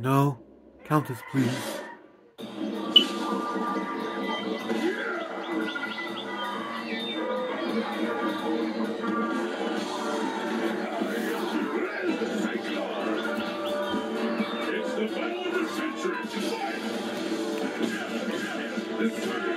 No. Count us, please. It's the battle of the century.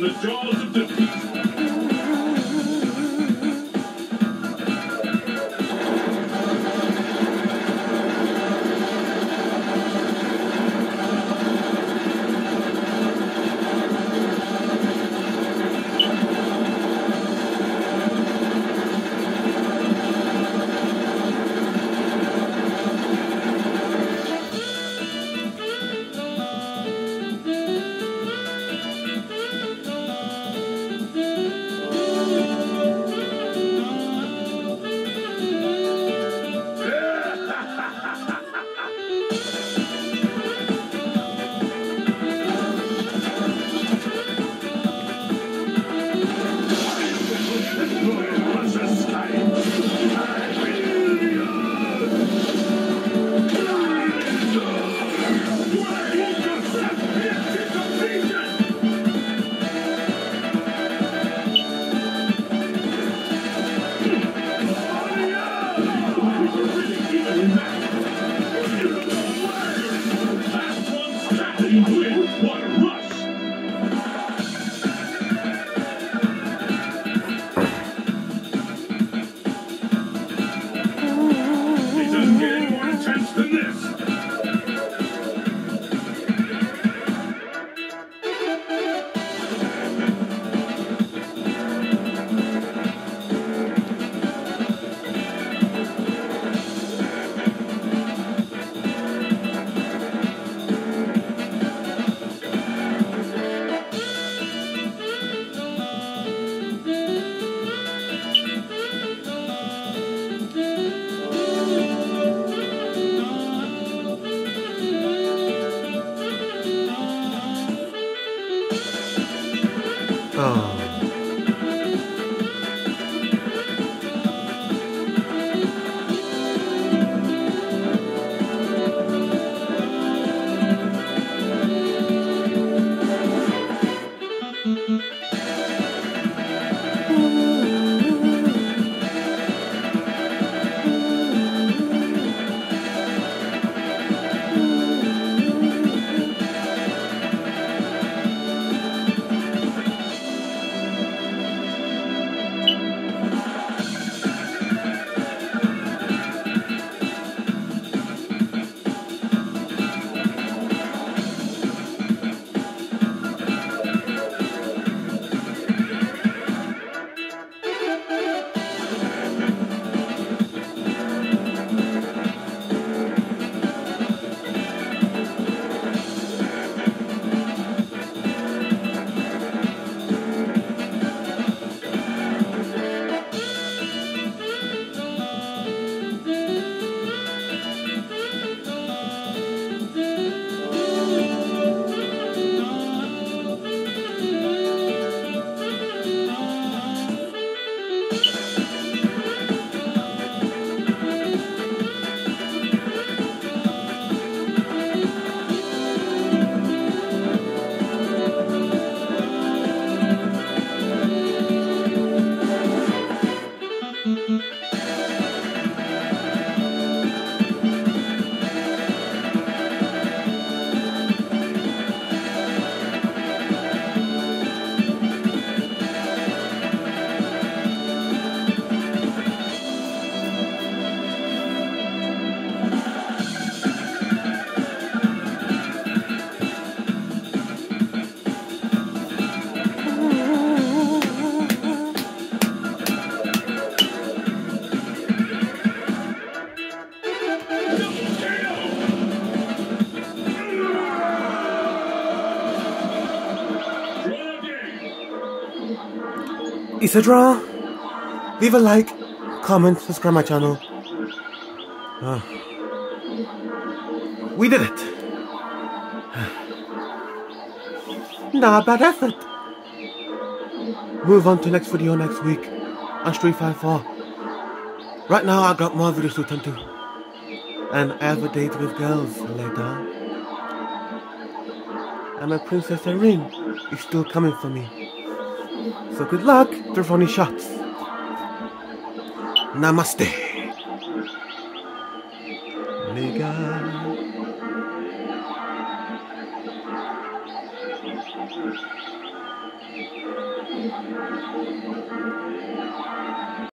The jaws of defeat. 어. Game. It's a draw. Leave a like, comment, subscribe my channel. Ah. we did it. Not a bad effort. Move on to next video next week on Street Fighter 4. Right now I got more videos to attend to. And I have a date with girls later. And my Princess Irene is still coming for me. So good luck funny shots. Namaste.